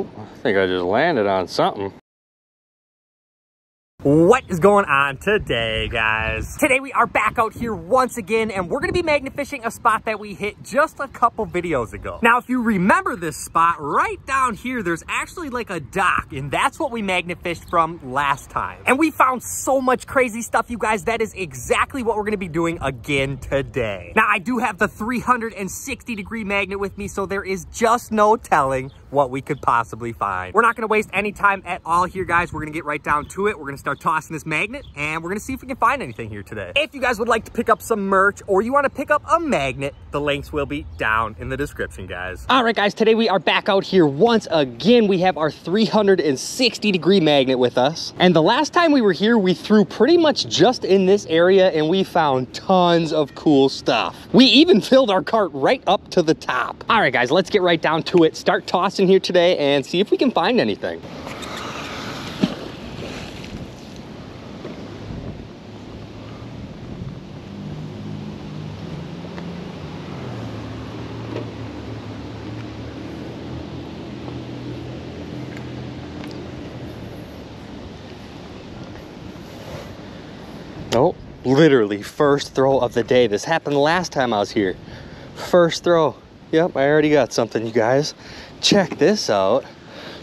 I think I just landed on something. What is going on today, guys? Today we are back out here once again, and we're gonna be magnet fishing a spot that we hit just a couple videos ago. Now, if you remember this spot, right down here, there's actually like a dock, and that's what we magnet fished from last time. And we found so much crazy stuff, you guys, that is exactly what we're gonna be doing again today. Now, I do have the 360 degree magnet with me, so there is just no telling what we could possibly find. We're not gonna waste any time at all here, guys. We're gonna get right down to it. We're gonna start tossing this magnet and we're gonna see if we can find anything here today. If you guys would like to pick up some merch or you wanna pick up a magnet, the links will be down in the description, guys. All right, guys, today we are back out here once again. We have our 360 degree magnet with us. And the last time we were here, we threw pretty much just in this area and we found tons of cool stuff. We even filled our cart right up to the top. All right, guys, let's get right down to it. Start tossing here today and see if we can find anything. Oh, literally first throw of the day. This happened last time I was here. First throw. Yep, I already got something, you guys. Check this out.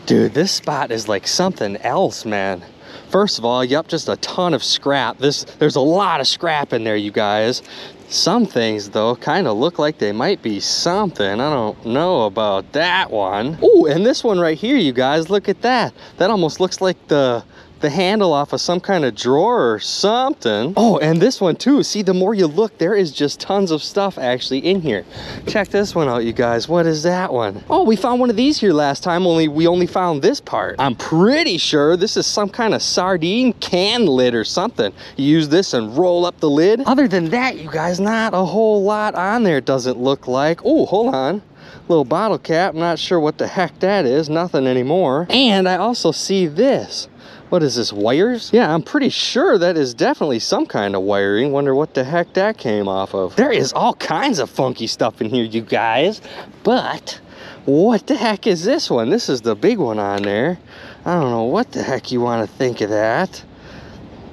Dude, this spot is like something else, man. First of all, yep, just a ton of scrap. This There's a lot of scrap in there, you guys. Some things, though, kind of look like they might be something. I don't know about that one. Oh, and this one right here, you guys, look at that. That almost looks like the the handle off of some kind of drawer or something. Oh, and this one too. See, the more you look, there is just tons of stuff actually in here. Check this one out, you guys. What is that one? Oh, we found one of these here last time, only we only found this part. I'm pretty sure this is some kind of sardine can lid or something. You use this and roll up the lid. Other than that, you guys, not a whole lot on there, doesn't look like. Oh, hold on little bottle cap. I'm not sure what the heck that is. Nothing anymore. And I also see this. What is this, wires? Yeah, I'm pretty sure that is definitely some kind of wiring. Wonder what the heck that came off of. There is all kinds of funky stuff in here, you guys. But what the heck is this one? This is the big one on there. I don't know what the heck you want to think of that.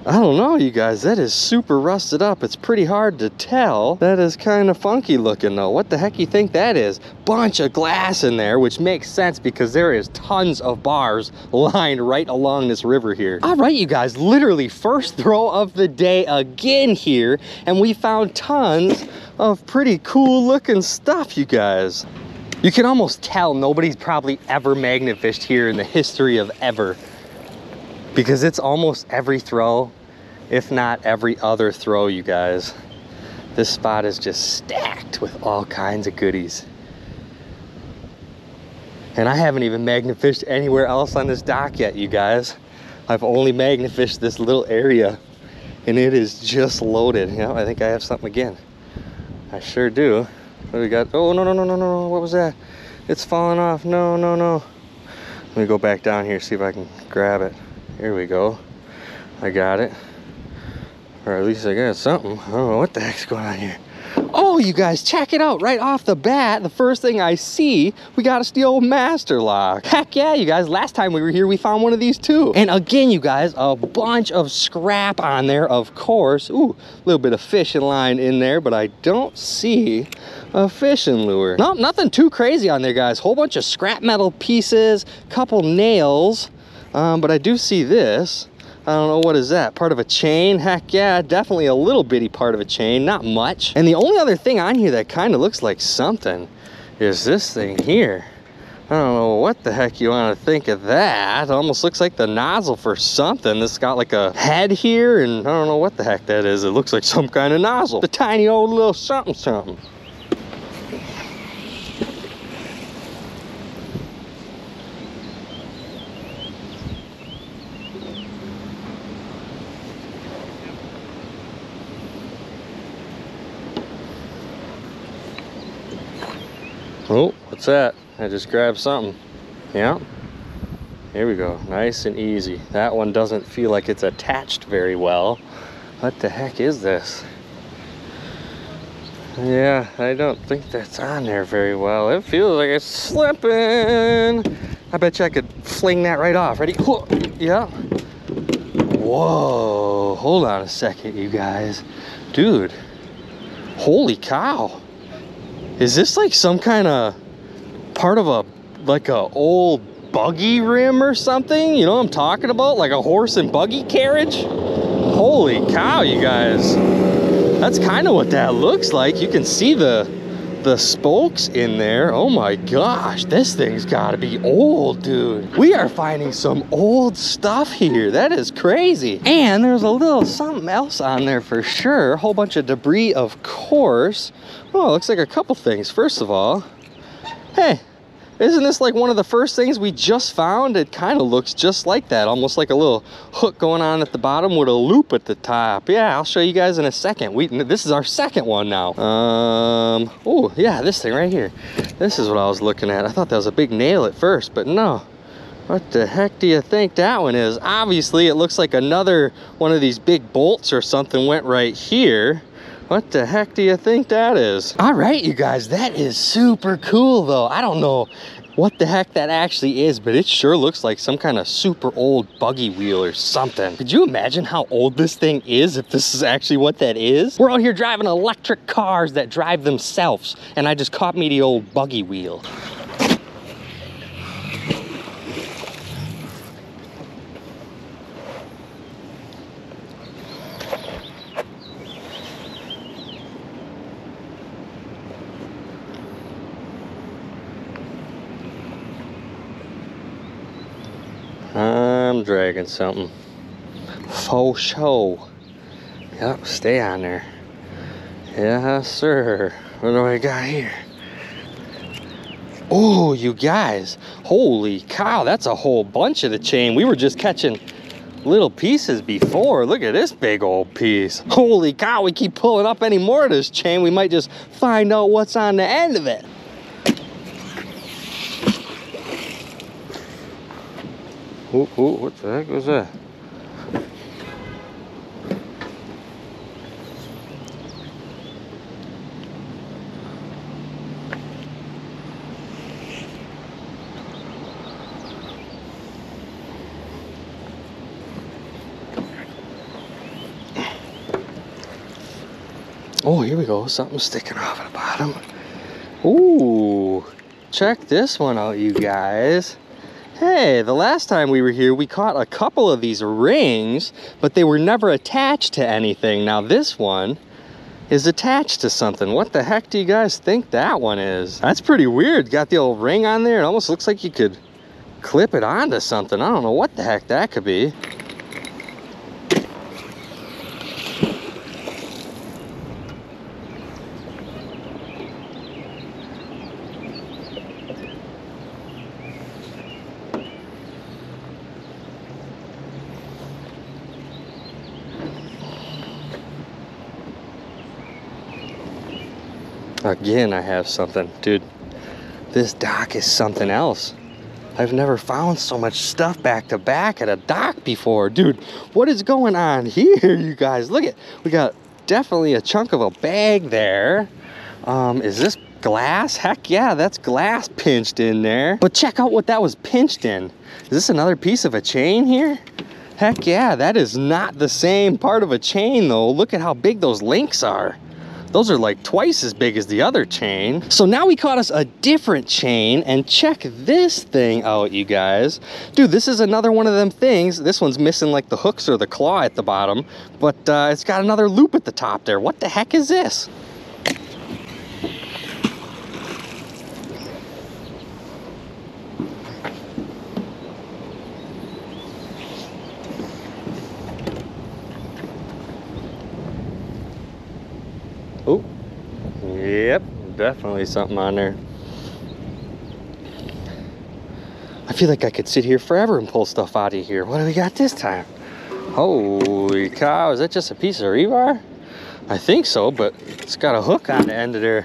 I don't know, you guys. That is super rusted up. It's pretty hard to tell. That is kind of funky looking, though. What the heck you think that is? Bunch of glass in there, which makes sense because there is tons of bars lined right along this river here. All right, you guys. Literally first throw of the day again here, and we found tons of pretty cool looking stuff, you guys. You can almost tell nobody's probably ever magnet fished here in the history of ever because it's almost every throw, if not every other throw, you guys. This spot is just stacked with all kinds of goodies. And I haven't even magnet fished anywhere else on this dock yet, you guys. I've only magnet fished this little area and it is just loaded. You know, I think I have something again. I sure do. What do we got? Oh, no, no, no, no, no. What was that? It's falling off. No, no, no. Let me go back down here, see if I can grab it. Here we go. I got it. Or at least I got something. I don't know what the heck's going on here. Oh, you guys, check it out. Right off the bat, the first thing I see, we got a steel master lock. Heck yeah, you guys. Last time we were here, we found one of these too. And again, you guys, a bunch of scrap on there, of course. Ooh, a little bit of fishing line in there, but I don't see a fishing lure. No, nothing too crazy on there, guys. Whole bunch of scrap metal pieces, couple nails, um, but I do see this. I don't know, what is that? Part of a chain? Heck yeah, definitely a little bitty part of a chain, not much. And the only other thing on here that kind of looks like something is this thing here. I don't know what the heck you want to think of that. Almost looks like the nozzle for something. This got like a head here, and I don't know what the heck that is. It looks like some kind of nozzle. The tiny old little something something. Oh, what's that? I just grabbed something. Yeah. Here we go. Nice and easy. That one doesn't feel like it's attached very well. What the heck is this? Yeah, I don't think that's on there very well. It feels like it's slipping. I bet you I could fling that right off. Ready? Yeah. Whoa, hold on a second, you guys. Dude, holy cow. Is this like some kind of part of a, like a old buggy rim or something? You know what I'm talking about? Like a horse and buggy carriage? Holy cow, you guys. That's kind of what that looks like. You can see the the spokes in there. Oh my gosh, this thing's gotta be old, dude. We are finding some old stuff here. That is crazy. And there's a little something else on there for sure. A whole bunch of debris, of course. Oh, looks like a couple things. First of all, hey, isn't this like one of the first things we just found? It kind of looks just like that, almost like a little hook going on at the bottom with a loop at the top. Yeah, I'll show you guys in a second. We This is our second one now. Um, oh, yeah, this thing right here. This is what I was looking at. I thought that was a big nail at first, but no. What the heck do you think that one is? Obviously, it looks like another one of these big bolts or something went right here. What the heck do you think that is? All right, you guys, that is super cool though. I don't know what the heck that actually is, but it sure looks like some kind of super old buggy wheel or something. Could you imagine how old this thing is if this is actually what that is? We're out here driving electric cars that drive themselves, and I just caught me the old buggy wheel. I'm dragging something. Faux show. Yep, stay on there. Yes, sir. What do we got here? Oh, you guys. Holy cow, that's a whole bunch of the chain. We were just catching little pieces before. Look at this big old piece. Holy cow, we keep pulling up any more of this chain. We might just find out what's on the end of it. Ooh, ooh, what the heck was that? Oh, here we go. Something sticking off at the bottom. Ooh, check this one out, you guys. Hey, the last time we were here, we caught a couple of these rings, but they were never attached to anything. Now this one is attached to something. What the heck do you guys think that one is? That's pretty weird. Got the old ring on there. It almost looks like you could clip it onto something. I don't know what the heck that could be. Again, I have something. Dude, this dock is something else. I've never found so much stuff back to back at a dock before. Dude, what is going on here, you guys? Look at, we got definitely a chunk of a bag there. Um, is this glass? Heck yeah, that's glass pinched in there. But check out what that was pinched in. Is this another piece of a chain here? Heck yeah, that is not the same part of a chain though. Look at how big those links are. Those are like twice as big as the other chain. So now we caught us a different chain and check this thing out, you guys. Dude, this is another one of them things. This one's missing like the hooks or the claw at the bottom, but uh, it's got another loop at the top there. What the heck is this? Oh, yep, definitely something on there. I feel like I could sit here forever and pull stuff out of here. What do we got this time? Holy cow, is that just a piece of rebar? I think so, but it's got a hook on the end of there.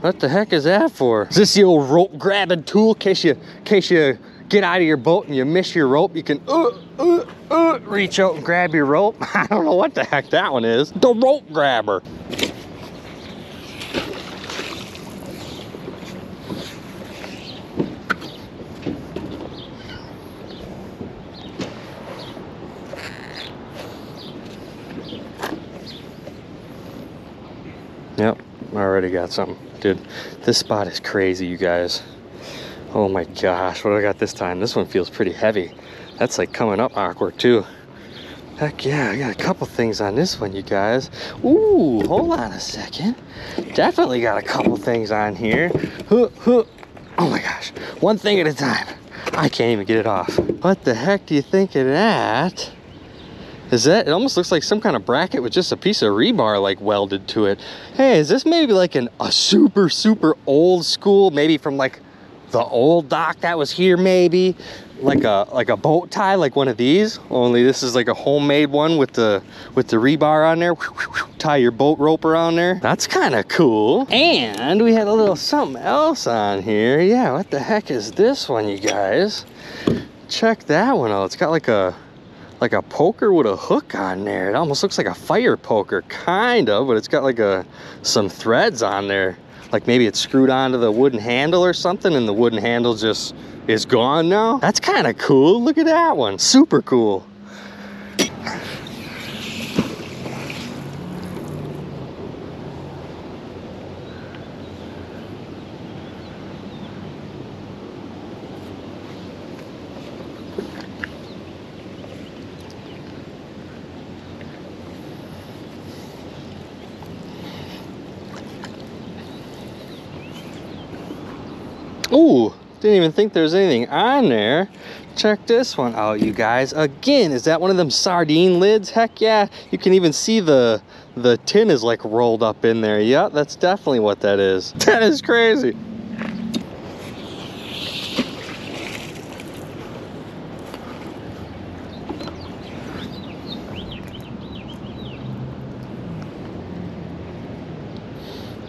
What the heck is that for? Is this the old rope grabbing tool in case you, in case you get out of your boat and you miss your rope? You can uh, uh, uh, reach out and grab your rope. I don't know what the heck that one is. The rope grabber. Already got something. Dude, this spot is crazy, you guys. Oh my gosh, what do I got this time? This one feels pretty heavy. That's like coming up awkward too. Heck yeah, I got a couple things on this one, you guys. Ooh, hold on a second. Definitely got a couple things on here. Huh, huh. Oh my gosh, one thing at a time. I can't even get it off. What the heck do you think of that? Is that, it almost looks like some kind of bracket with just a piece of rebar like welded to it. Hey, is this maybe like an, a super, super old school, maybe from like the old dock that was here maybe? Like a like a boat tie, like one of these. Only this is like a homemade one with the with the rebar on there. Tie your boat rope around there. That's kind of cool. And we had a little something else on here. Yeah, what the heck is this one, you guys? Check that one out. It's got like a like a poker with a hook on there. It almost looks like a fire poker, kind of, but it's got like a some threads on there. Like maybe it's screwed onto the wooden handle or something and the wooden handle just is gone now. That's kind of cool. Look at that one. Super cool. Ooh, didn't even think there was anything on there. Check this one out, you guys. Again, is that one of them sardine lids? Heck yeah. You can even see the the tin is like rolled up in there. Yeah, that's definitely what that is. That is crazy.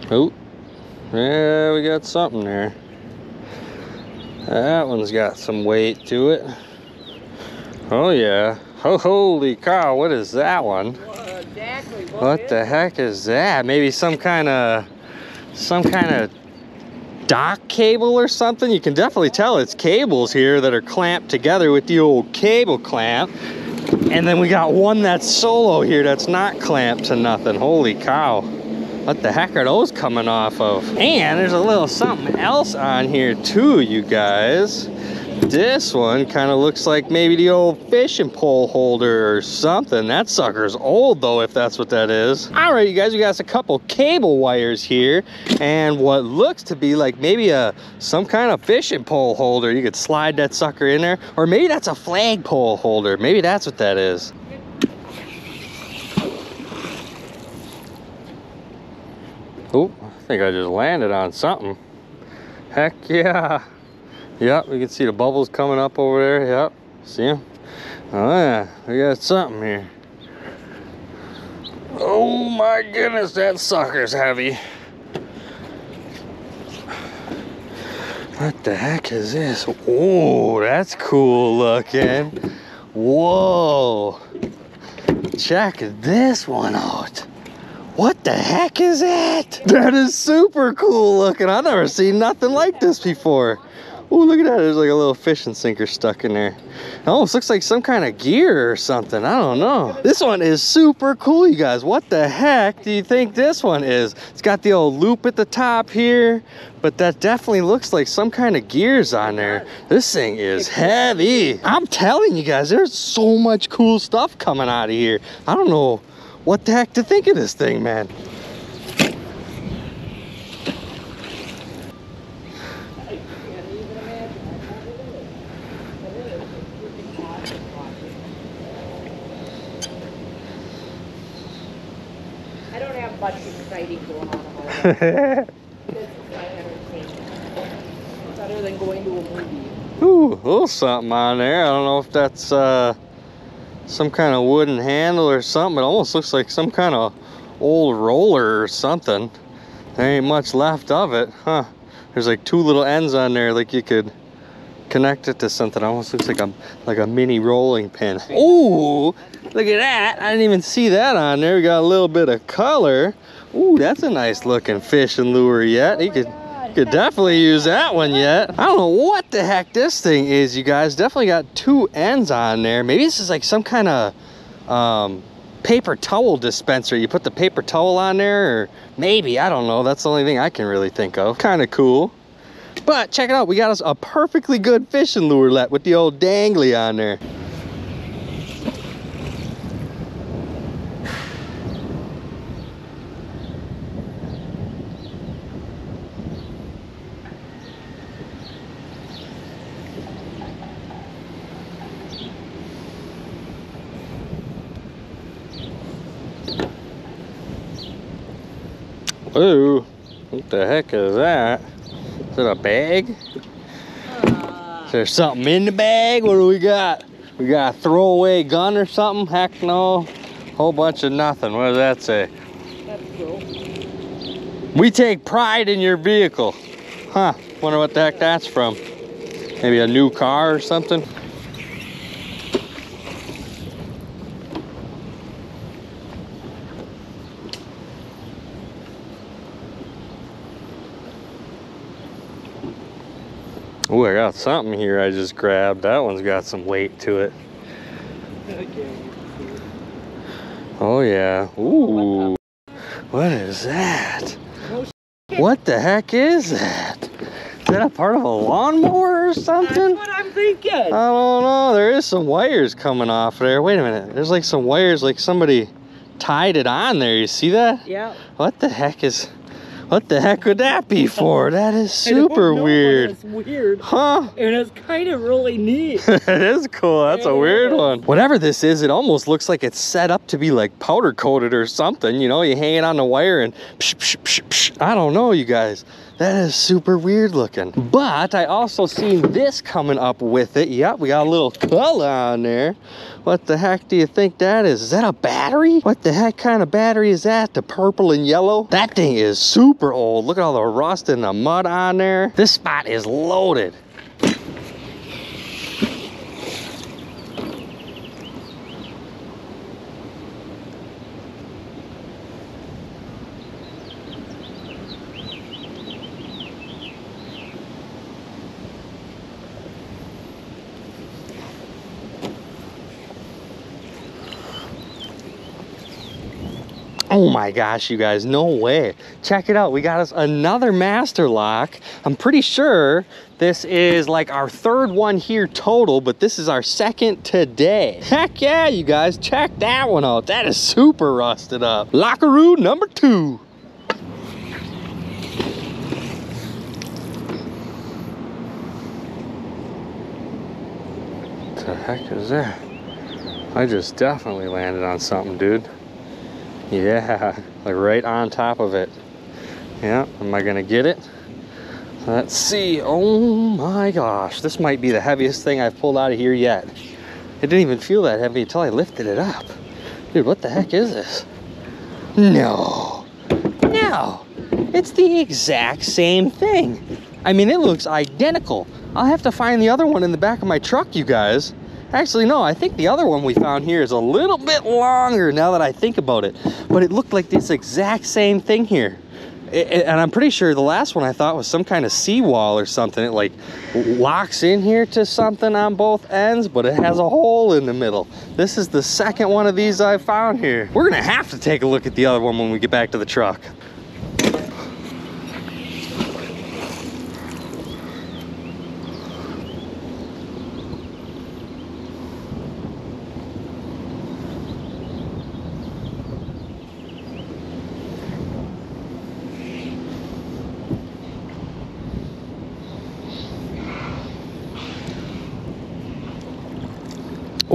Oh, yeah, we got something there. That one's got some weight to it. Oh yeah. Oh, holy cow, what is that one? What the heck is that? Maybe some kind of, some kind of dock cable or something? You can definitely tell it's cables here that are clamped together with the old cable clamp. And then we got one that's solo here that's not clamped to nothing. Holy cow. What the heck are those coming off of? And there's a little something else on here too, you guys. This one kind of looks like maybe the old fishing pole holder or something. That sucker's old though, if that's what that is. All right, you guys, we got a couple cable wires here and what looks to be like maybe a some kind of fishing pole holder. You could slide that sucker in there, or maybe that's a flagpole holder. Maybe that's what that is. Oh, I think I just landed on something. Heck yeah. Yep, we can see the bubbles coming up over there. Yep, see them? Oh yeah, we got something here. Oh my goodness, that sucker's heavy. What the heck is this? Oh, that's cool looking. Whoa. Check this one out. What the heck is that? That is super cool looking. I've never seen nothing like this before. Oh, look at that. There's like a little fishing sinker stuck in there. It almost looks like some kind of gear or something. I don't know. This one is super cool, you guys. What the heck do you think this one is? It's got the old loop at the top here, but that definitely looks like some kind of gears on there. This thing is heavy. I'm telling you guys, there's so much cool stuff coming out of here. I don't know what the heck to think of this thing, man. I don't have much exciting going on. This is my entertainment. Better than going to a movie. Ooh, a little something on there. I don't know if that's uh, some kind of wooden handle or something. It almost looks like some kind of old roller or something. There ain't much left of it, huh? There's like two little ends on there, like you could connect it to something. Almost looks like a like a mini rolling pin. Ooh, look at that! I didn't even see that on there. We got a little bit of color. Ooh, that's a nice looking fishing lure yet. You could could definitely use that one yet. I don't know what the heck this thing is, you guys. Definitely got two ends on there. Maybe this is like some kind of um, paper towel dispenser. You put the paper towel on there, or maybe, I don't know. That's the only thing I can really think of. Kind of cool. But check it out, we got us a perfectly good fishing lure with the old dangly on there. Ooh, what the heck is that? Is it a bag? Is there something in the bag? What do we got? We got a throwaway gun or something? Heck no. Whole bunch of nothing. What does that say? Cool. We take pride in your vehicle. Huh. Wonder what the heck that's from. Maybe a new car or something? Ooh, I got something here I just grabbed. That one's got some weight to it. Oh yeah. Ooh. What is that? What the heck is that? Is that a part of a lawnmower or something? That's what I'm thinking. I don't know. There is some wires coming off there. Wait a minute. There's like some wires like somebody tied it on there. You see that? yeah. What the heck is what the heck would that be for? That is super weird. It's weird. Huh? And it's kind of really neat. it is cool. That's a weird one. Whatever this is, it almost looks like it's set up to be like powder coated or something. You know, you hang it on the wire and psh, psh, psh, psh. I don't know, you guys. That is super weird looking. But I also seen this coming up with it. Yep, we got a little color on there. What the heck do you think that is? Is that a battery? What the heck kind of battery is that? The purple and yellow? That thing is super old. Look at all the rust and the mud on there. This spot is loaded. Oh my gosh, you guys, no way. Check it out. We got us another master lock. I'm pretty sure this is like our third one here total, but this is our second today. Heck yeah, you guys, check that one out. That is super rusted up. Lockaroo number two. The heck is that? I just definitely landed on something, dude. Yeah, like right on top of it. Yeah, am I gonna get it? Let's see. Oh my gosh, this might be the heaviest thing I've pulled out of here yet. It didn't even feel that heavy until I lifted it up. Dude, what the heck is this? No, no, it's the exact same thing. I mean, it looks identical. I'll have to find the other one in the back of my truck, you guys. Actually, no, I think the other one we found here is a little bit longer now that I think about it. But it looked like this exact same thing here. And I'm pretty sure the last one I thought was some kind of seawall or something. It like locks in here to something on both ends, but it has a hole in the middle. This is the second one of these I found here. We're gonna have to take a look at the other one when we get back to the truck.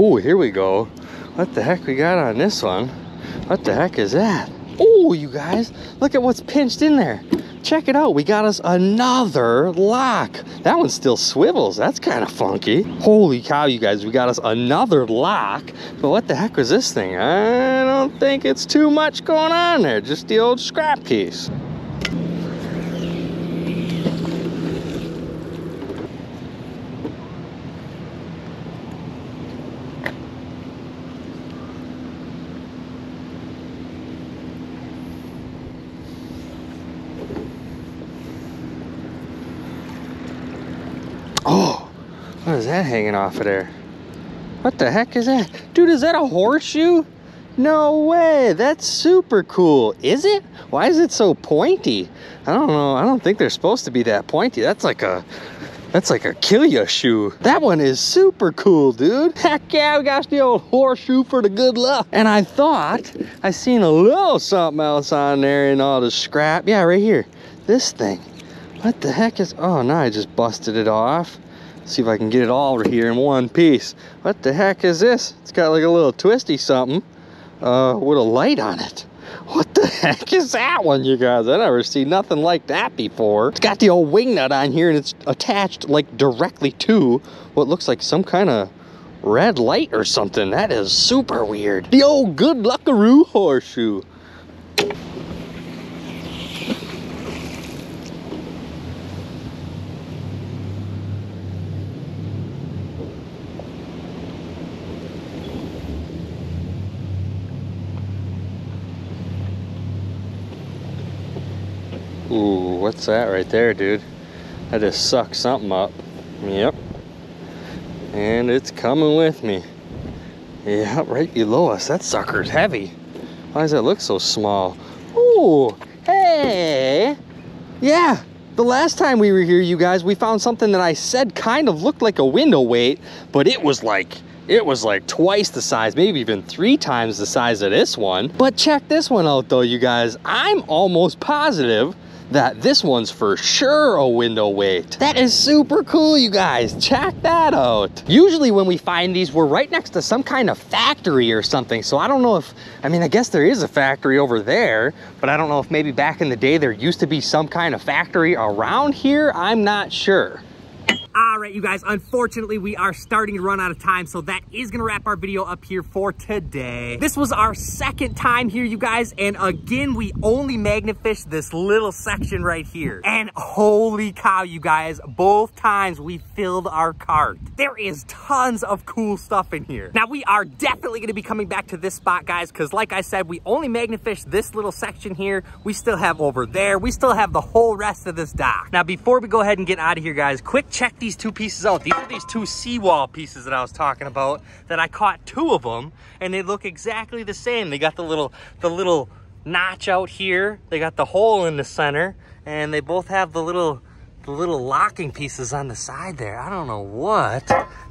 Oh, here we go. What the heck we got on this one? What the heck is that? Oh, you guys, look at what's pinched in there. Check it out. We got us another lock. That one still swivels. That's kind of funky. Holy cow, you guys, we got us another lock. But what the heck was this thing? I don't think it's too much going on there. Just the old scrap piece. Oh, what is that hanging off of there? What the heck is that? Dude, is that a horseshoe? No way, that's super cool. Is it? Why is it so pointy? I don't know, I don't think they're supposed to be that pointy. That's like a, that's like a kill ya shoe. That one is super cool, dude. Heck yeah, we got the old horseshoe for the good luck. And I thought I seen a little something else on there in all the scrap. Yeah, right here, this thing. What the heck is, oh, now I just busted it off. See if I can get it all over here in one piece. What the heck is this? It's got like a little twisty something uh, with a light on it. What the heck is that one, you guys? I never seen nothing like that before. It's got the old wing nut on here and it's attached like directly to what looks like some kind of red light or something. That is super weird. The old good luckaroo horseshoe. Ooh, what's that right there, dude? I just sucked something up. Yep. And it's coming with me. Yeah, right below us. That sucker's heavy. Why does it look so small? Ooh, hey. Yeah, the last time we were here, you guys, we found something that I said kind of looked like a window weight, but it was like it was like twice the size, maybe even three times the size of this one. But check this one out though, you guys. I'm almost positive that this one's for sure a window weight. That is super cool, you guys. Check that out. Usually when we find these, we're right next to some kind of factory or something. So I don't know if, I mean, I guess there is a factory over there, but I don't know if maybe back in the day there used to be some kind of factory around here. I'm not sure. All right, you guys, unfortunately, we are starting to run out of time, so that is gonna wrap our video up here for today. This was our second time here, you guys, and again, we only magnet fished this little section right here. And holy cow, you guys, both times we filled our cart. There is tons of cool stuff in here. Now, we are definitely gonna be coming back to this spot, guys, because like I said, we only magnet fished this little section here. We still have over there. We still have the whole rest of this dock. Now, before we go ahead and get out of here, guys, quick check these two pieces out. These are these two seawall pieces that I was talking about that I caught two of them and they look exactly the same. They got the little, the little notch out here. They got the hole in the center and they both have the little, the little locking pieces on the side there. I don't know what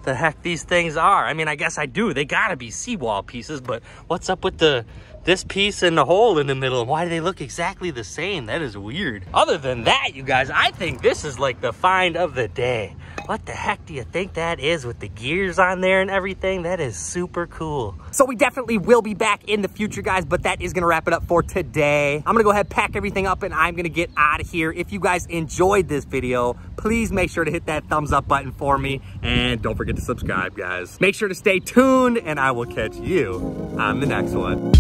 the heck these things are. I mean, I guess I do. They gotta be seawall pieces, but what's up with the, this piece and the hole in the middle. Why do they look exactly the same? That is weird. Other than that, you guys, I think this is like the find of the day. What the heck do you think that is with the gears on there and everything? That is super cool. So we definitely will be back in the future, guys, but that is gonna wrap it up for today. I'm gonna go ahead, pack everything up, and I'm gonna get out of here. If you guys enjoyed this video, please make sure to hit that thumbs up button for me. And don't forget to subscribe, guys. Make sure to stay tuned and I will catch you on the next one.